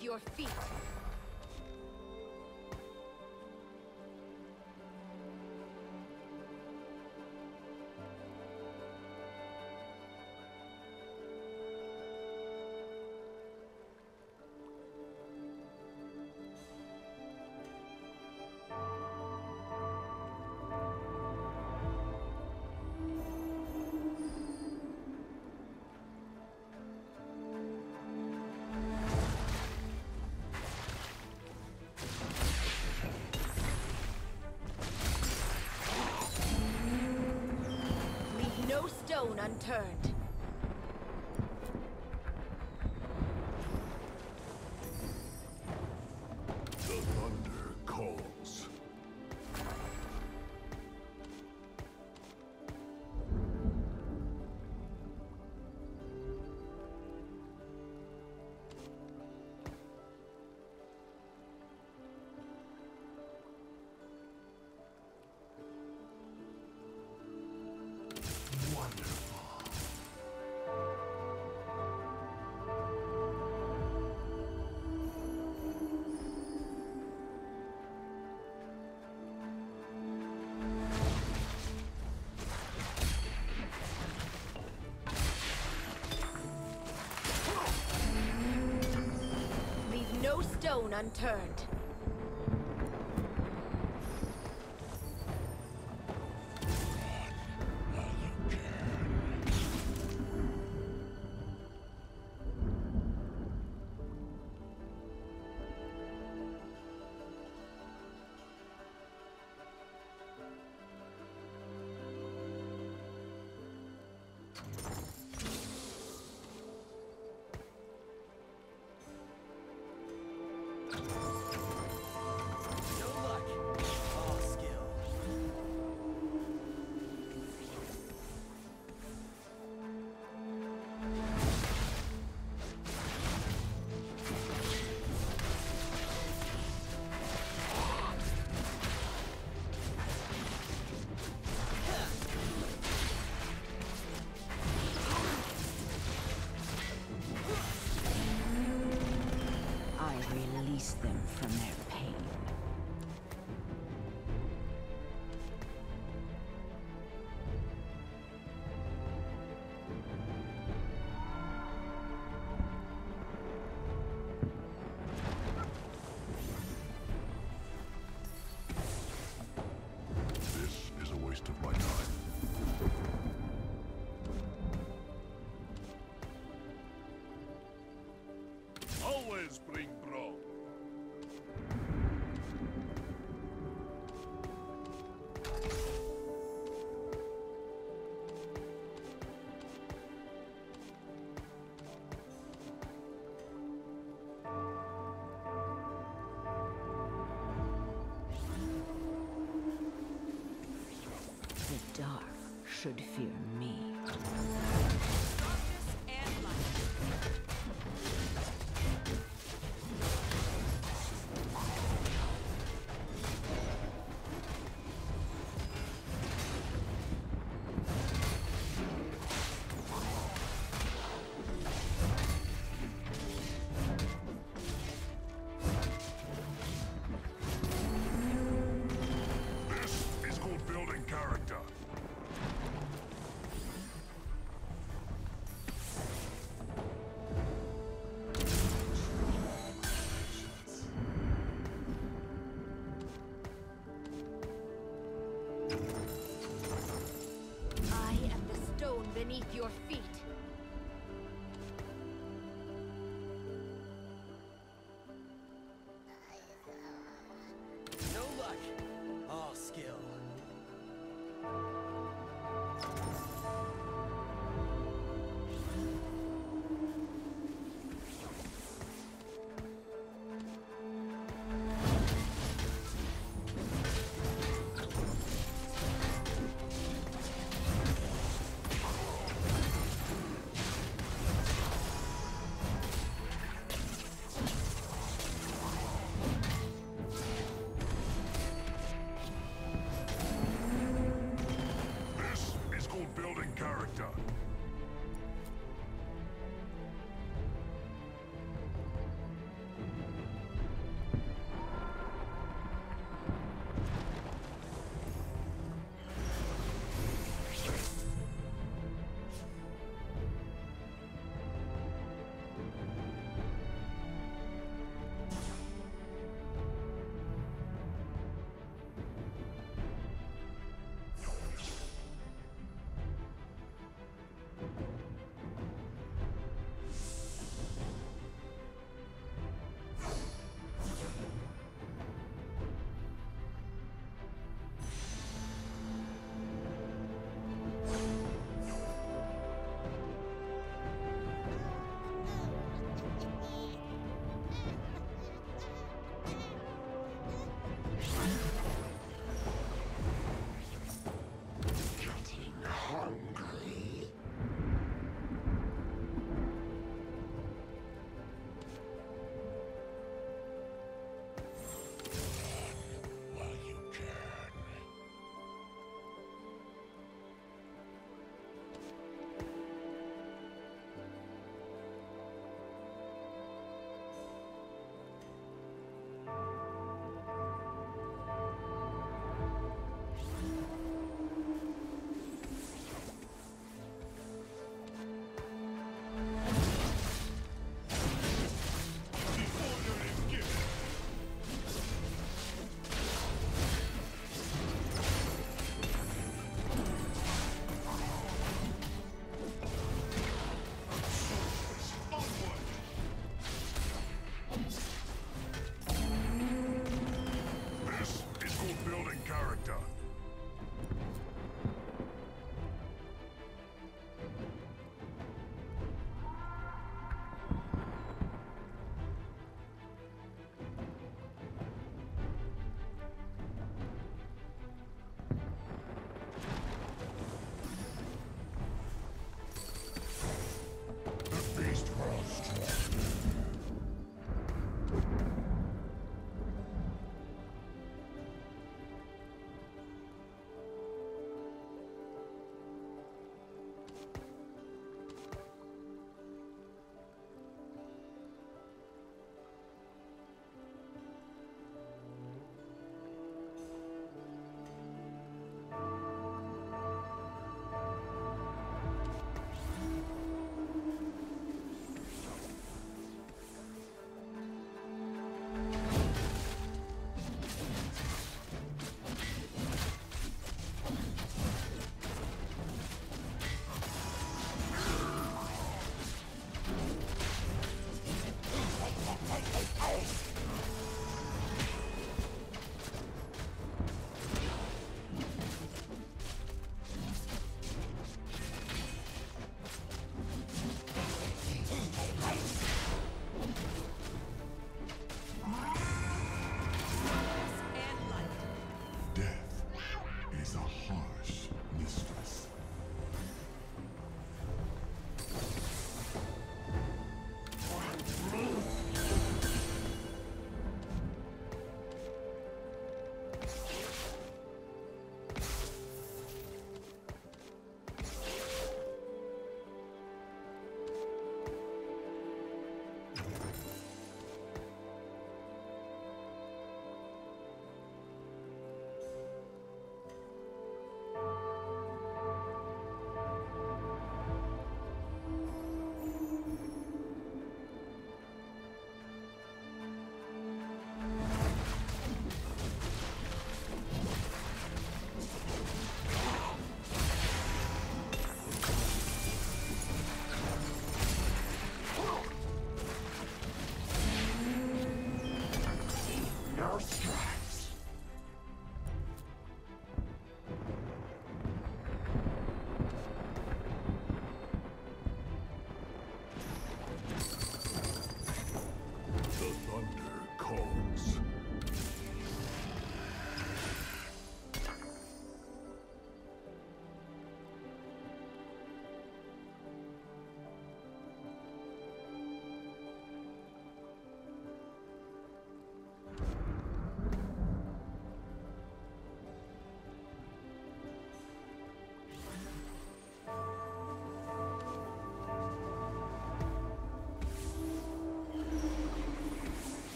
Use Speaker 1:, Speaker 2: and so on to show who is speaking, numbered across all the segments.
Speaker 1: Your feet. stone unturned. stone unturned.
Speaker 2: should fear
Speaker 1: beneath your feet.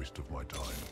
Speaker 3: Waste of my time.